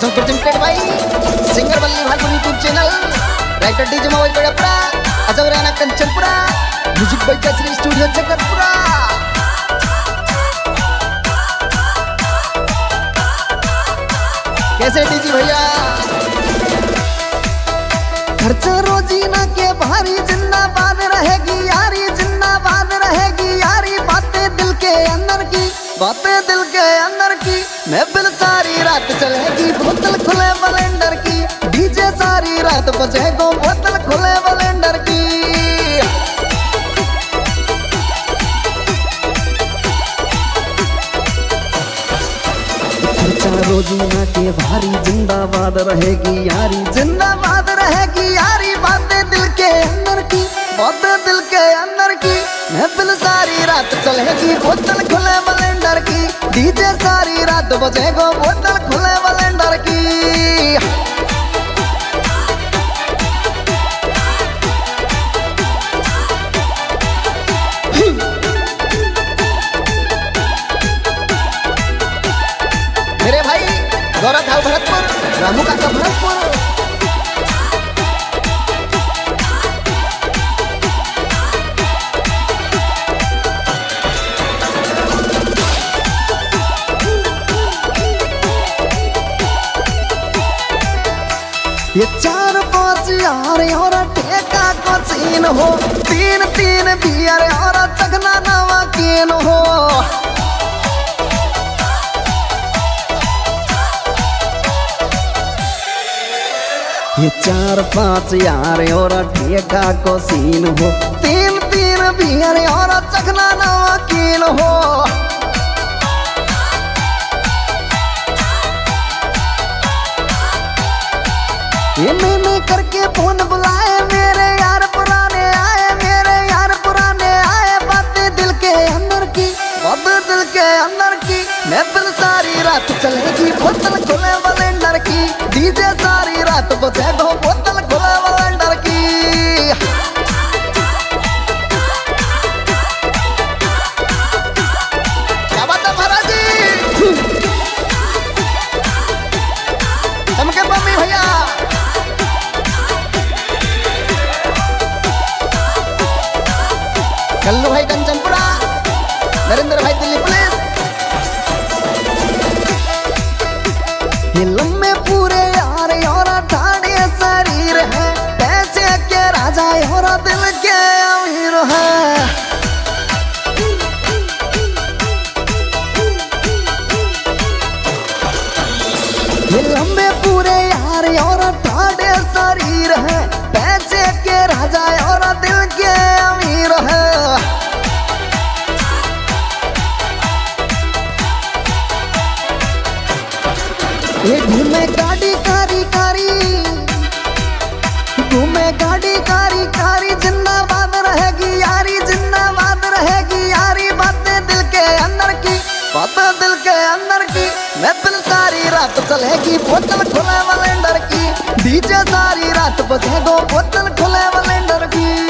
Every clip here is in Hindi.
So presented by singer Valli Bhalpur YouTube channel writer DJ mobile Kesari studio Jagatpura. कैसे डीजी भैया? रोजीना के भारी जिंदाबाद रहेगी, यारी जिंदाबाद रहेगी, यारी बातें दिल के अंदर की, बातें दिल के अंदर की। महफिल सारी रात चलेगी बोतल खुले बलेंडर की। डीजे सारी रात बजेगो बोतल खुले बलेंडर की। रोजीना के भारी जिंदाबाद रहेगी यारी। जिंदाबाद रहेगी यारी बातें दिल के अंदर की बातें दिल के अंदर की। महफिल सारी रात चलेगी बोतल खुले बलेंडर की। डीजे सारी रात बजेगो बोतल ये चार पाँच यार और ठेका को हो। तीन तीन बियर और चगना नवा कीन हो। ये चार पाँच यार और ठेका को सीन हो। तीन तीन बियर और चखना नवा कीन कल्लू भाई कंचनपुरा नरेंद्र भाई दिल्ली पुलिस। ये लम्बे पूरे यार और ठाणे शरीर है। पैसे के राजा और दिल के अमीर है। पूरे यार और शरीर है। पैसे के राजा गाड़ी कारी कारी। गाड़ी कारी कारी रहेगी यारी, जिंदाबाद रहेगी यारी। बातें दिल के अंदर की, बातें दिल के अंदर की। महफिल सारी रात चलेगी, बोतल खुले वलेंडर की। डीजे सारी रात बजेगो बोतल खुले वलेंडर की।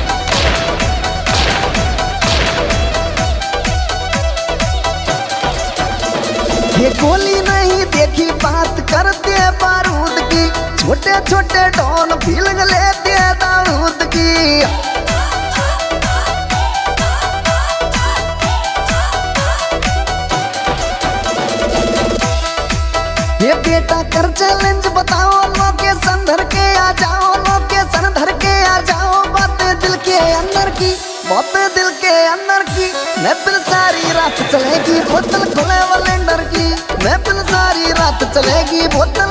गोली नहीं, देखी बात करते बारूद की। छोटे छोटे डॉन फीलिंग लेते दाऊद की। ये बेटा कर चैलेंज बताओ लोकेशन धर के आ जाओ लोकेशन धर के आ जाओ, बातें दिल के अंदर की, बातें दिल के अंदर की। महफिल सारी रात चलेगी बोतल खुले वलेंडर चलेगी बोतल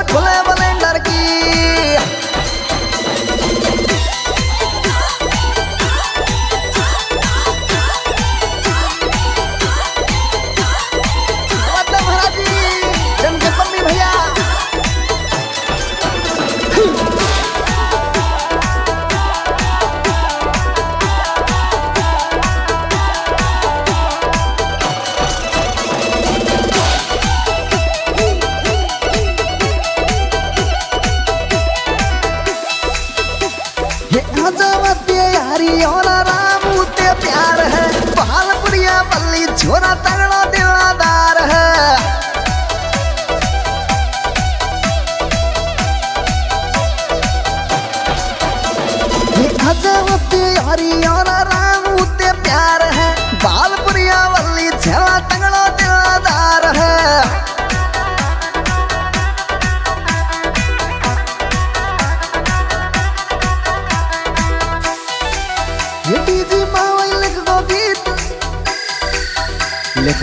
खजावती यारी और राम ते प्यार है। बाल बुढ़िया बल्ली छोरा तगड़ा दिलादार है। ये खजावती यारी और राम ते प्यार है।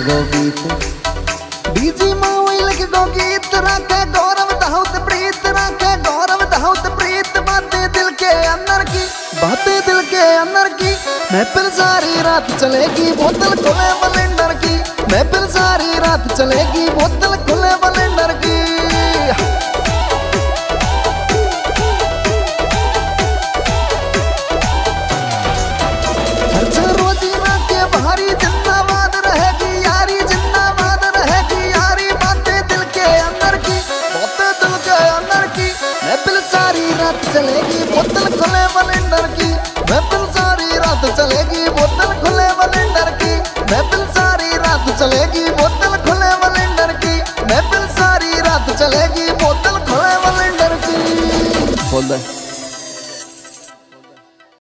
गो गीत डीजी मावई लिख गो गीत गौरव दहुत प्रीत रखे, गौरव दहुत प्रीत, बातें दिल के अंदर की, बातें दिल के अंदर की। महफिल सारी रात चलेगी बोतल खुले बलेंडर की। महफिल सारी रात चलेगी बोतल खुले बलेंडर